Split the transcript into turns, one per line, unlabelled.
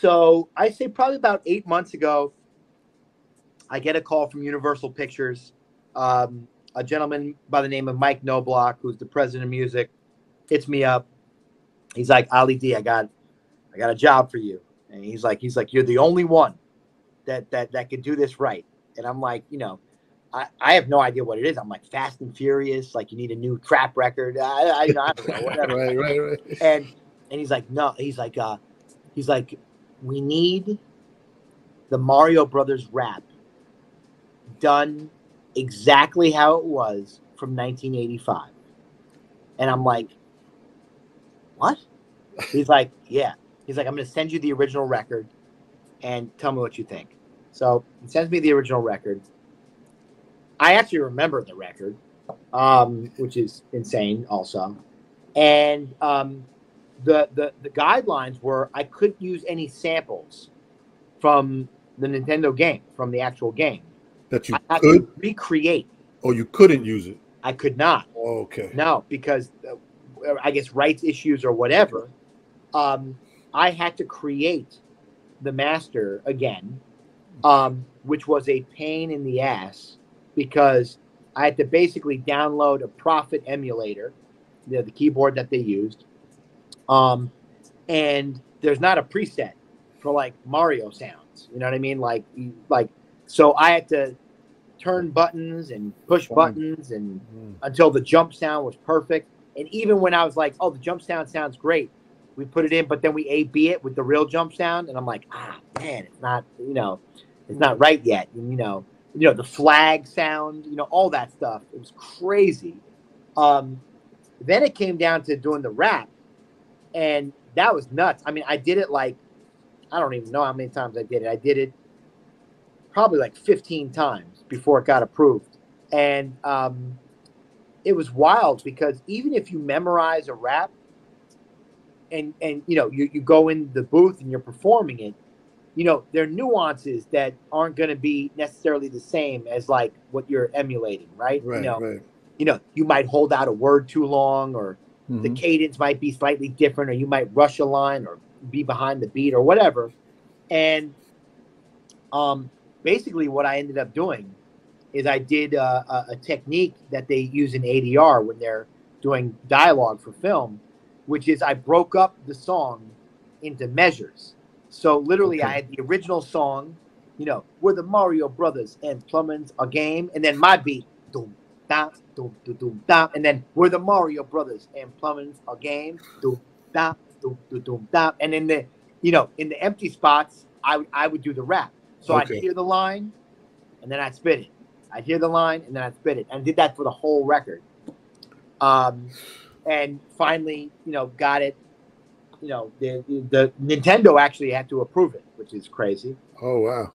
so I say probably about eight months ago, I get a call from Universal Pictures. Um, a gentleman by the name of Mike Knobloch, who's the president of music, hits me up. He's like, Ali Dee, I got, I got a job for you. And he's like, he's like, you're the only one that that that could do this right. And I'm like, you know, I, I have no idea what it is. I'm like Fast and Furious, like you need a new trap record. I, I, I don't know, whatever.
right, right, right.
And and he's like, no, he's like, uh, he's like, we need the Mario Brothers rap done exactly how it was from 1985. And I'm like, what? He's like, yeah. He's like, I'm going to send you the original record and tell me what you think. So he sends me the original record. I actually remember the record, um, which is insane also. And um, the, the, the guidelines were I couldn't use any samples from the Nintendo game, from the actual game.
That you
I had
could,
to recreate.
or you couldn't use it.
I could not.
Okay.
No, because uh, I guess rights issues or whatever. Um, I had to create the master again, um, which was a pain in the ass because I had to basically download a Prophet emulator, you know, the keyboard that they used, um, and there's not a preset for like Mario sounds. You know what I mean? Like, like so I had to turn buttons and push buttons and
Mm.
until the jump sound was perfect. And even when I was like, "Oh, the jump sound sounds great," we put it in, but then we A B it with the real jump sound, and I'm like, "Ah, man, it's not, you know, it's not right yet." And you know, you know, the flag sound, you know, all that stuff. It was crazy. Um, then it came down to doing the rap, and that was nuts. I mean, I did it like, I don't even know how many times I did it. I did it probably like 15 times before it got approved, and um, it was wild because even if you memorize a rap and and you know you, you go in the booth and you're performing it you know there are nuances that aren't going to be necessarily the same as like what you're emulating right,
Right,
you know
right.
you know you might hold out a word too long or the
Mhm.
cadence might be slightly different or you might rush a line or be behind the beat or whatever. And um basically what i ended up doing is i did uh, a, a technique that they use in adr when they're doing dialogue for film which is i broke up the song into measures. So literally i had the original song you know we're the mario brothers and plumbing's a game and then my beat doom da doom doom doom da and then we're the mario brothers and plumbing's a game. Doom da doom doom doom da and in the you know in the empty spots i would i would do the rap. So
Okay.
i'd hear the line and then i'd spit it. I'd hear the line and then i'd spit it and did that for the whole record. Um and finally you know got it you know the the nintendo actually had to approve it which is crazy.
Oh wow.